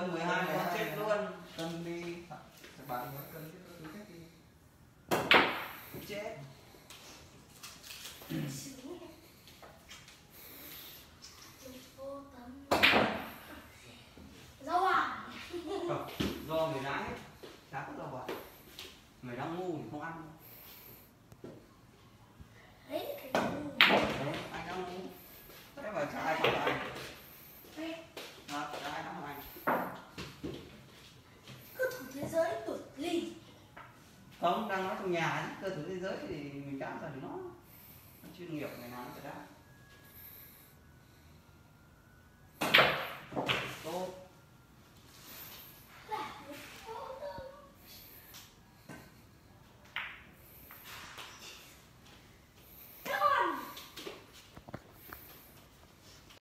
cân 12 này. nó chết luôn cân đi. Bạn mới cân chết đi. Chết. À? Do người lái đã có rau à người đang ngu thì không ăn không đang nói trong nhà chứ cơ thử thế giới thì mình đã phải nó chuyên nghiệp ngày nào sẽ đáp.